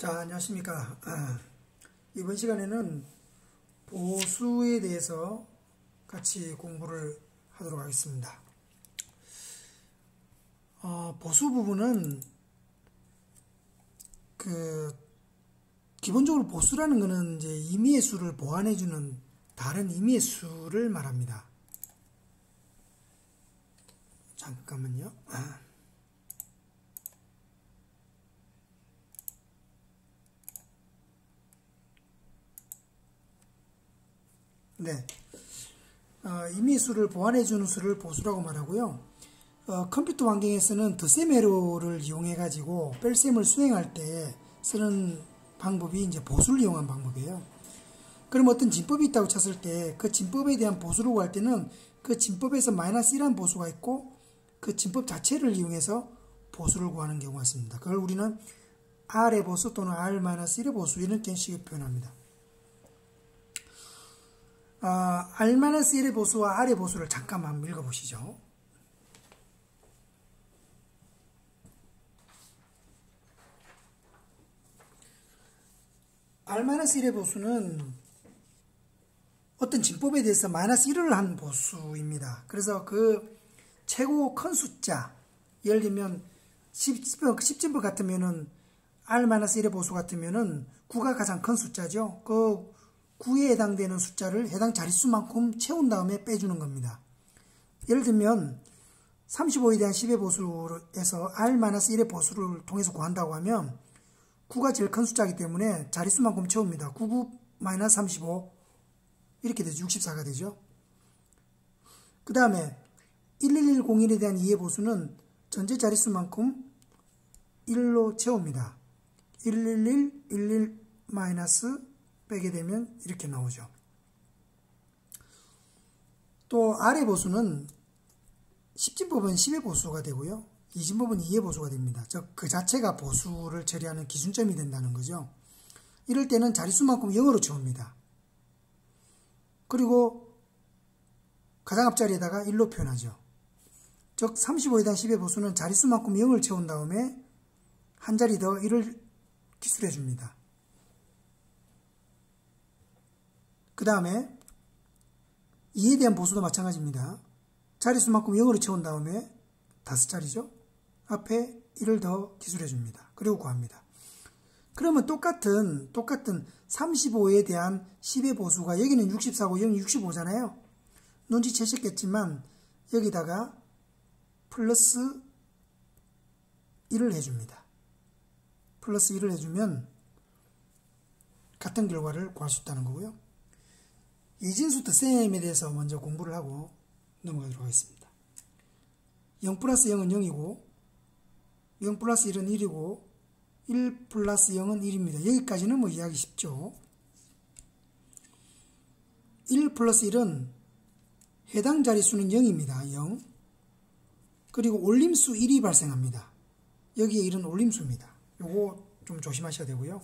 자, 안녕하십니까. 아, 이번 시간에는 보수에 대해서 같이 공부를 하도록 하겠습니다. 어, 보수 부분은 그 기본적으로 보수라는 것은 이제 임의의 수를 보완해주는 다른 임의의 수를 말합니다. 잠깐만요. 네. 어, 임의수를 보완해주는 수를 보수라고 말하고요. 어, 컴퓨터 환경에서는 회로를 이용해가지고 뺄셈을 수행할 때 쓰는 방법이 이제 보수를 이용한 방법이에요. 그럼 어떤 진법이 있다고 쳤을 때 그 진법에 대한 보수를 구할 때는 그 진법에서 마이너스 1한 보수가 있고 그 진법 자체를 이용해서 보수를 구하는 경우가 있습니다. 그걸 우리는 R의 보수 또는 R-1의 보수 이런 식으로 표현합니다. 어, R-1의 보수와 R의 보수를 잠깐만 읽어보시죠. R-1의 보수는 어떤 진법에 대해서 마이너스 1을 한 보수입니다. 그래서 그 최고 큰 숫자, 예를 들면 10진법, 10진법 같으면은 R-1의 보수 같으면은 9가 가장 큰 숫자죠. 그 9에 해당되는 숫자를 해당 자릿수만큼 채운 다음에 빼주는 겁니다. 예를 들면 35에 대한 10의 보수에서 R-1의 보수를 통해서 구한다고 하면 9가 제일 큰 숫자이기 때문에 자릿수만큼 채웁니다. 99-35 이렇게 되죠. 64가 되죠. 그 다음에 11101에 대한 2의 보수는 전체 자릿수만큼 1로 채웁니다. 111, 11 마이너스 빼게 되면 이렇게 나오죠. 또 아래 보수는 10진법은 10의 보수가 되고요. 2진법은 2의 보수가 됩니다. 즉 그 자체가 보수를 처리하는 기준점이 된다는 거죠. 이럴 때는 자릿수만큼 0으로 채웁니다. 그리고 가장 앞자리에다가 1로 표현하죠. 즉 35에 대한 10의 보수는 자릿수만큼 0을 채운 다음에 한 자리 더 1을 기술해 줍니다. 그 다음에 2에 대한 보수도 마찬가지입니다. 자릿수만큼 0으로 채운 다음에 다섯 자리죠. 앞에 1을 더 기술해 줍니다. 그리고 구합니다. 그러면 똑같은 똑같은 35에 대한 10의 보수가 여기는 64고 여기는 65잖아요. 눈치채셨겠지만 여기다가 플러스 1을 해줍니다. 플러스 1을 해주면 같은 결과를 구할 수 있다는 거고요. 이진수 덧셈에 대해서 먼저 공부를 하고 넘어가도록 하겠습니다. 0 플러스 0은 0이고 0 플러스 1은 1이고 1 플러스 0은 1입니다. 여기까지는 뭐 이해하기 쉽죠. 1 플러스 1은 해당 자릿수는 0입니다. 0. 그리고 올림수 1이 발생합니다. 여기에 1은 올림수입니다. 요거 좀 조심하셔야 되고요.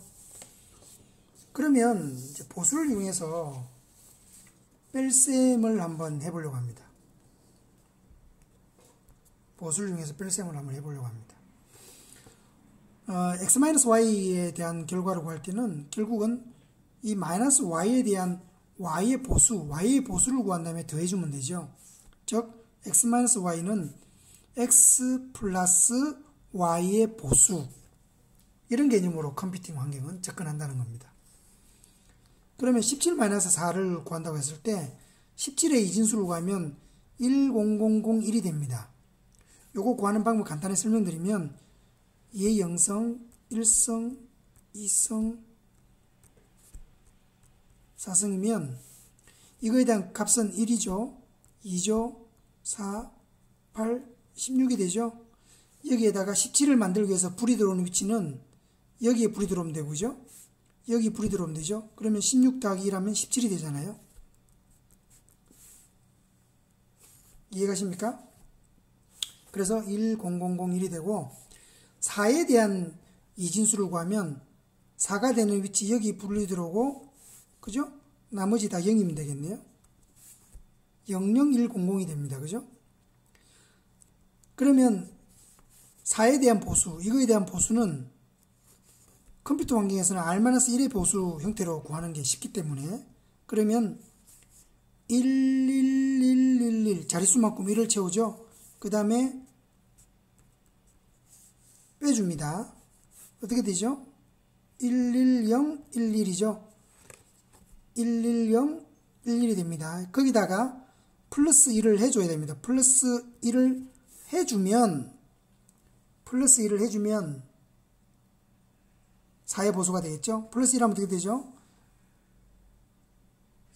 그러면 보수를 이용해서 뺄셈을 한번 해보려고 합니다. 보수를 이용해서 뺄셈을 한번 해보려고 합니다. 어, x-y에 대한 결과를 구할 때는 결국은 이 마이너스 y에 대한 y의 보수, y의 보수를 구한 다음에 더해주면 되죠. 즉, x-y는 x 플러스 y의 보수 이런 개념으로 컴퓨팅 환경은 접근한다는 겁니다. 그러면 17-4를 구한다고 했을 때 17의 이진수를 구하면 10001이 됩니다. 요거 구하는 방법 간단히 설명드리면 얘 0성, 1성, 2성, 4성이면 이거에 대한 값은 1이죠. 2죠. 4, 8, 16이 되죠. 여기에다가 17을 만들기 위해서 불이 들어오는 위치는 여기에 불이 들어오면 되고, 죠 여기 불이 들어오면 되죠. 그러면 16 더하기 1하면 17이 되잖아요. 이해가십니까? 그래서 10001이 되고 4에 대한 이진수를 구하면 4가 되는 위치 여기 불이 들어오고 그죠? 나머지 다 0이면 되겠네요. 00100이 됩니다. 그죠? 그러면 4에 대한 보수, 이거에 대한 보수는 컴퓨터 환경에서는 R-1의 보수 형태로 구하는 게 쉽기 때문에 그러면 11111 자릿수만큼 1을 채우죠. 그 다음에 빼줍니다. 어떻게 되죠? 11011이죠. 110 11이 됩니다. 거기다가 플러스 1을 해줘야 됩니다. 플러스 1을 해주면 플러스 1을 해주면 4의 보수가 되겠죠? 플러스 1하면 어떻게 되죠?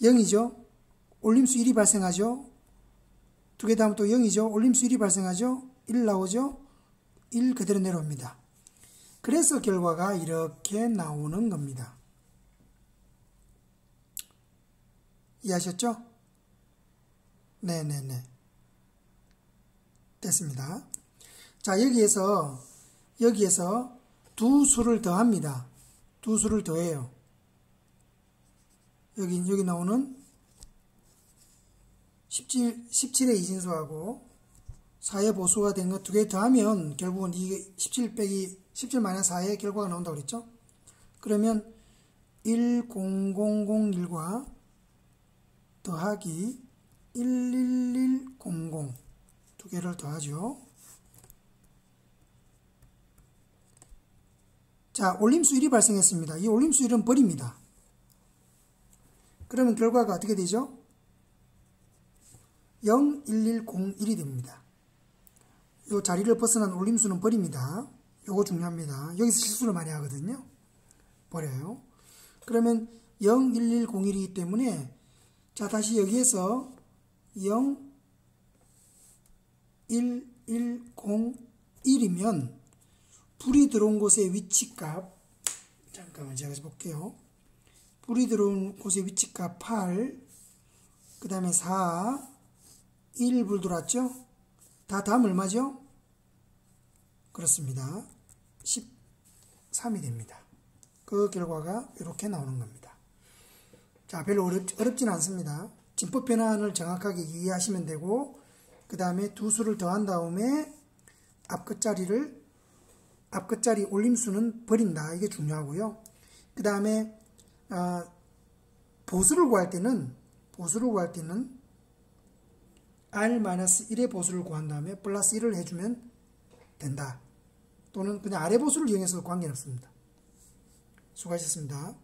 0이죠? 올림수 1이 발생하죠? 두 개 다음 또 0이죠? 올림수 1이 발생하죠? 1 나오죠? 1 그대로 내려옵니다. 그래서 결과가 이렇게 나오는 겁니다. 이해하셨죠? 네네네. 됐습니다. 자, 여기에서, 여기에서 두 수를 더합니다. 두 수를 더해요. 여기, 여기 나오는 17, 17의 이진수하고 4의 보수가 된 것 두 개 더하면 결국은 이게 17 빼기 17 마이너스 4의 결과가 나온다고 그랬죠? 그러면 1001과 더하기 11100 두 개를 더하죠. 자, 올림수 1이 발생했습니다. 이 올림수 1은 버립니다. 그러면 결과가 어떻게 되죠? 01101이 됩니다. 이 자리를 벗어난 올림수는 버립니다. 요거 중요합니다. 여기서 실수를 많이 하거든요. 버려요. 그러면 01101이기 때문에 자 다시 여기에서 0 1 1 0 1이면 불이 들어온 곳의 위치값 잠깐만 제가 볼게요. 불이 들어온 곳의 위치값 8, 그 다음에 4, 1 불 들어왔죠? 다 다음 얼마죠? 그렇습니다. 13이 됩니다. 그 결과가 이렇게 나오는 겁니다. 자, 별로 어렵, 어렵진 않습니다. 진법 변환을 정확하게 이해하시면 되고, 그 다음에 두 수를 더한 다음에 앞 끝자리를 앞 끝자리 올림수는 버린다. 이게 중요하고요. 그 다음에 어, 보수를 구할 때는 보수를 구할 때는 R-1의 보수를 구한 다음에 플러스 1을 해주면 된다. 또는 그냥 아래 보수를 이용해서 관계는 없습니다. 수고하셨습니다.